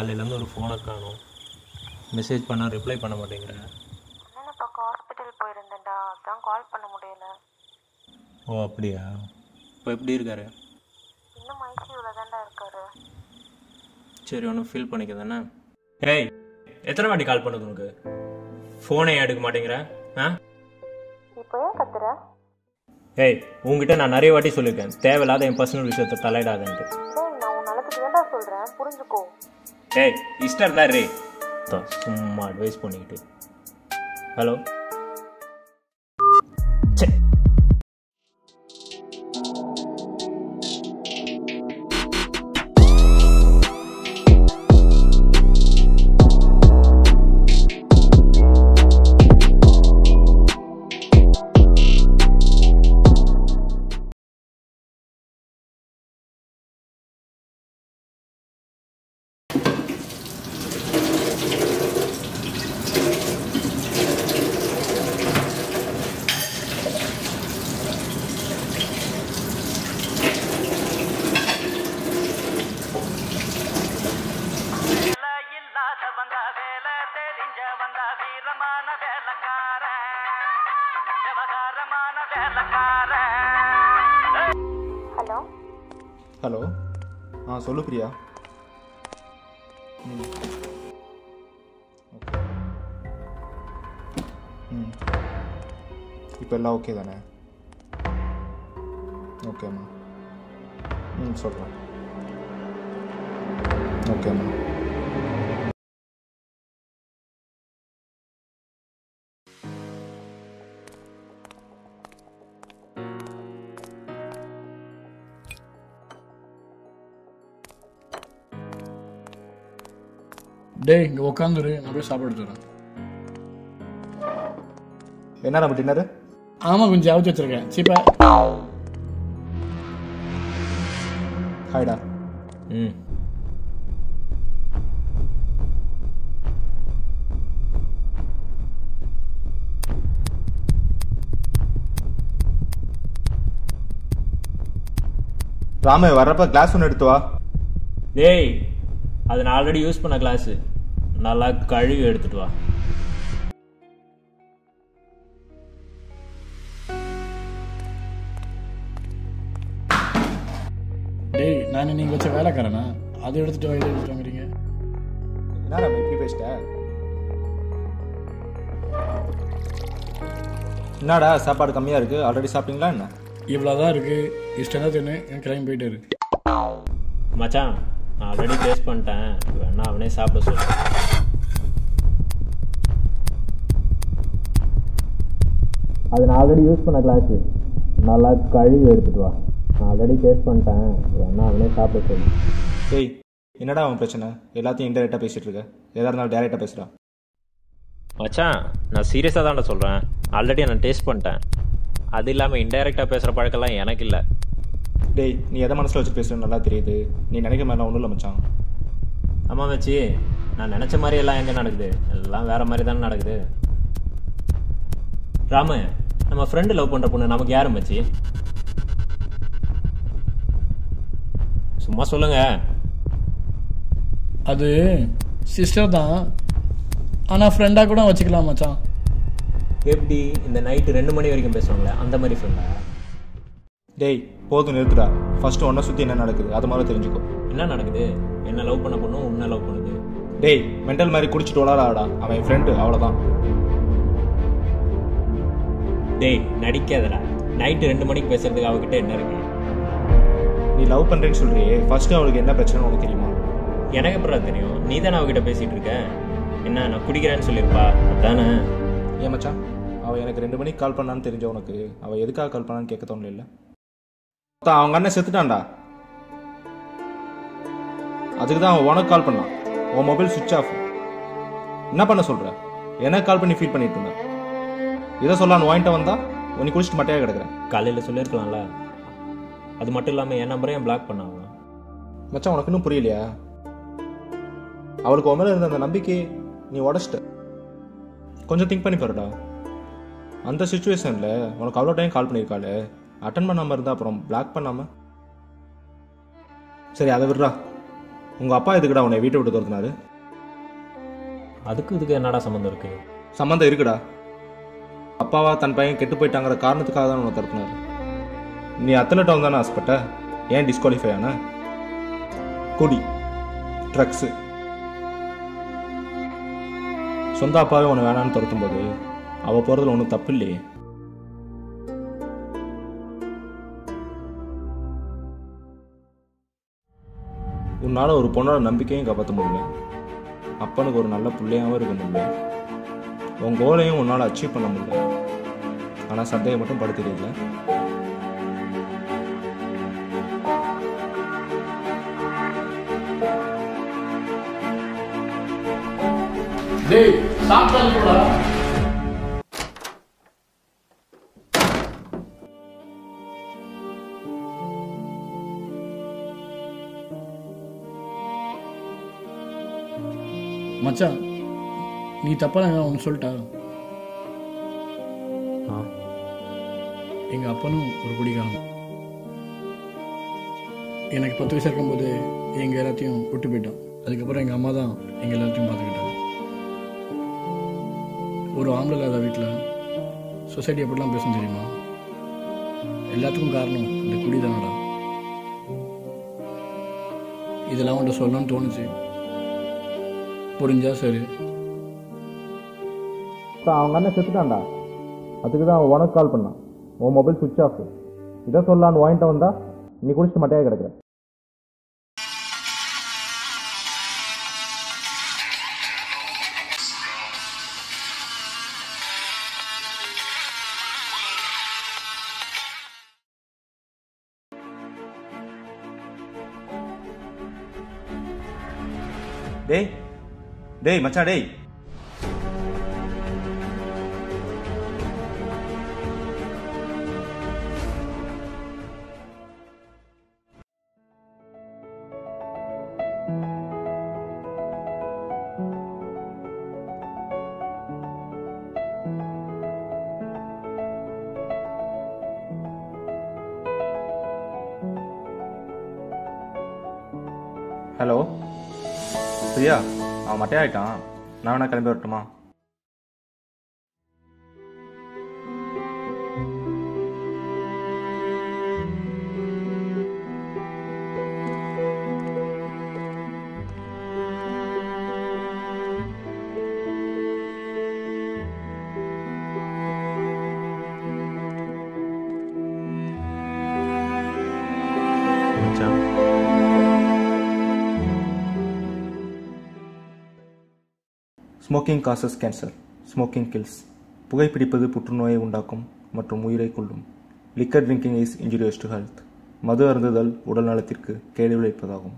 காலையிலேருந்து ஒரு ஃபோனை காணும். மெசேஜ் பண்ணால் ரிப்ளை பண்ண மாட்டேங்கிற பார்க்க ஹாஸ்பிட்டல் போயிருந்தேன்டா? அதான் கால் பண்ண முடியல. ஓ அப்படியா? இப்போ எப்படி இருக்காரு? இன்னும் ஐசியூவில் தான்டா இருக்காரு. சரி ஒன்றும் ஃபீல் பண்ணிக்க தானே? ஏய் எத்தனை வாட்டி கால் பண்ணுது உனக்கு? ஃபோனே எடுக்க மாட்டேங்கிற ஆ? இப்போ ஏன் கத்துற? ஏய் உங்ககிட்ட நான் நிறைய வாட்டி சொல்லியிருக்கேன். தேவையில்லாத என் பர்சனல் விஷயத்தை தலையிடாதன்ட்டு. நான் உன் நல்லதுக்கு தான்டா சொல்கிறேன் புரிஞ்சுக்கோ. டேய் இஷ்டம் தான் ரே சும்மா அட்வைஸ் பண்ணிக்கிட்டு. Hello hello. ஆ சொல்லு பிரியா. ம். ஓகே. ம். இப்போ எல்லாம் ஓகே தானே? ஓகேம்மா ம் சொல்கிறேன் ஓகேம்மா டேய் இங்கே உட்காந்துரு நான் போய் சாப்பாடு வரேன் என்ன நம்ம டின்னரு? ஆமாம் கொஞ்சம் அவுத்து வச்சிருக்கேன். சீப்பா. ஹாய்டா. ம். ராமு வர்றப்ப கிளாஸ் ஒன்று எடுத்து வா. டேய் அது நான் ஆல்ரெடி யூஸ் பண்ண கிளாஸு நல்லா கழுவி எடுத்துட்டு வா. டேய் நான் நீங்கள் வச்ச வேலைக்காரனா? அதை எடுத்துட்டு வா இதை எடுத்துட்டு வாங்குறீங்க. என்ன ராமு இப்படி பேசிட்ட என்னடா சாப்பாடு கம்மியாக இருக்குது ஆல்ரெடி சாப்பிட்டீங்களா என்ன? இவ்வளோதான் இருக்குது இஷ்டம் தான் தின்னு என் கிளம்பி போயிட்டு இரு மச்சான் நான் ஆல்ரெடி டேஸ்ட் பண்ணிட்டேன். வேணா அவனே சாப்பிட சொல்லு. அது நான் ஆல்ரெடி யூஸ் பண்ண கிளாஸு நல்லா கழுவி எடுத்துட்டு வா. நான் ஆல்ரெடி டேஸ்ட் பண்ணிட்டேன். வேணா அவனே சாப்பிட சொல்லு. டேய் என்னடா அவன் பிரச்சனை? எல்லாத்தையும் இன்டெரக்டாக பேசிகிட்டு இருக்க. எதாக இருந்தாலும் டேரெக்டாக பேசுகிறான் மச்சான் நான் சீரியஸாக தான்டா சொல்கிறேன் ஆல்ரெடி நான் டேஸ்ட் பண்ணிட்டேன். அது இல்லாமல் இன்டைரக்டாக பேசுகிற பழக்கம்லாம் எனக்கு இல்லை. டேய் நீ எதை மனசில் வச்சு பேசுறது நல்லா தெரியுது. நீ நினைக்கிற மாதிரிலாம் ஒன்றும் இல்லை மச்சான். ஆமாம் மச்சி. நான் நினச்ச மாதிரி எல்லாம் எங்கே நடக்குது? எல்லாம் வேற மாதிரி தானே நடக்குது. ராமு நம்ம ஃப்ரெண்டு லவ் பண்ணுற பொண்ணு நமக்கு யாரு மச்சி? சும்மா சொல்லுங்க. அது சிஸ்டர் தான். ஆனால் ஃப்ரெண்டாக கூட வச்சுக்கலாம் மச்சான். எப்படி? இந்த நைட்டு ரெண்டு மணி வரைக்கும் பேசுவாங்களே அந்த மாதிரி ஃப்ரெண்டா டேய் போதும் நிறுத்துடா. ஃபர்ஸ்ட் ஒன்றை சுற்றி என்ன நடக்குது? அது மாதிரி தெரிஞ்சுக்கோ. என்ன நடக்குது? என்ன லவ் பண்ண பொண்ணும் உன்னை லவ் பண்ணுது. டேய் மென்டல் மாதிரி குடிச்சிட்டு விளாடாடா அவன் என் ஃப்ரெண்டு அவ்வளோதான் டேய் நடிக்காதடா. நைட்டு ரெண்டு மணிக்கு பேசுறதுக்கு அவகிட்ட என்ன இருக்கு? நீ லவ் பண்ணுறேன்னு சொல்றியே. ஃபர்ஸ்ட் அவளுக்கு என்ன பிரச்சனை உனக்கு தெரியுமா? எனக்கு எப்படா தெரியும்? நீ தானே அவகிட்ட பேசிட்டு இருக்க? என்ன நான் குடிக்கிறேன்னு சொல்லியிருப்பா? அதானே. ஏன் மச்சான்? அவள் எனக்கு ரெண்டு மணிக்கு கால் பண்ணான்னு தெரிஞ்ச உனக்கு? அவள் எதுக்காக கால் பண்ணான்னு கேட்க தோணல அவங்க அண்ணன் செத்துட்டான்டா. அதுக்கு தான் அவன் உனக்கு கால் பண்ணான். உன் மொபைல் சுவிட்ச் ஆஃப் என்ன பண்ண சொல்ற? எனக்கு கால் பண்ணி ஃபீல் பண்ணிட்டு இருந்தேன் இதை சொல்லான்னு வாங்கிட்டு வந்தா உனக்கு குளிச்சுட்டு மட்டையாக கிடக்குறேன். காலையில் சொல்லியிருக்கலாம்ல. அது மட்டும் இல்லாமல் என் நம்பரையும் பிளாக் பண்ணாங்க மச்சான் உனக்கு இன்னும் புரியலையா? அவளுக்கு உன் மேல இருந்த அந்த நம்பிக்கையை நீ உடச்சிட்ட. கொஞ்சம் திங்க் பண்ணி பாருடா. அந்த சுச்சுவேஷனில் உனக்கு அவ்வளோ டைம் கால் பண்ணியிருக்காளே. அட்டன் பண்ணாமல் இருந்தா அப்புறம் பிளாக் பண்ணாம? சரி அதை விடுறா. உங்கள் அப்பா எதுக்குடா உன்னை வீட்டை விட்டு துரத்துனாரு? அதுக்கு இதுக்கு என்னடா சம்மந்தம் இருக்கு? சம்மந்தம் இருக்குடா. அப்பாவா தன் பையன் கெட்டு போயிட்டாங்கிற காரணத்துக்காக தான் உன்னை துரத்துனாரு. நீ அத்லெட் தானே ஆசைப்பட்ட? ஏன் டிஸ்குவாலிஃபை ஆன? குடி. ட்ரக்ஸு சொந்த அப்பாவே உன்னை வேணான்னு துரத்தும் போது அவள் போகிறதுல ஒன்றும் தப்பு இல்லையே. உன்னால் ஒரு பொண்ணோட நம்பிக்கையும் காப்பாற்ற முடியல. அப்பனுக்கு ஒரு நல்ல பிள்ளையாகவும் இருக்க முடியல. உன் கோலையும் உன்னால் அச்சீவ் பண்ண முடியல. ஆனால் சந்தேகம் மட்டும் படுத்துறீங்கள டேய் சாப்பிட்டாலும் கூட மச்சான் நீ தப்பா நான் ஒன்று சொல்லிட்டா எங்க அப்பனும் ஒரு குடிகாரன். எனக்கு பத்து வயசு இருக்கும்போது எங்க எல்லாத்தையும் விட்டு போயிட்டான். அதுக்கப்புறம் எங்க அம்மா தான் எங்க எல்லாத்தையும் பார்த்துக்கிட்டாங்க. ஒரு ஆம்பளை இல்லாத வீட்டில் சொசைட்டி எப்படிலாம் பேசும் தெரியுமா? எல்லாத்துக்கும் காரணம் இந்த குடி தானடா இதெல்லாம் உன்ட்ட சொல்லணும்னு தோணுச்சு. புரிஞ்சா சரி. அவங்க அண்ணன் செத்துட்டான்டா. அதுக்கு தான் அவன் உனக்கு கால் பண்ணான். உன் மொபைல் சுவிட்ச் ஆஃப் இதை சொல்லலான்னு வாங்கிட்டு வந்தா நீ குடிச்சிட்டு மட்டையாக கிடக்குற. டேய் டேய் மச்சான் டேய் ஹலோ பிரியா அவன் மட்டையாயிட்டான் நான் வேணா கிளம்பி வரட்டுமா? Smoking causes cancer smoking kills புகைப்பிடிப்பது புற்றுநோயை உண்டாக்கும் மற்றும் உயிரை கொள்ளும் liquor drinking is injurious to health மது அருந்துதல் உடல் நலத்திற்கு கேடு விளைப்பதாகும்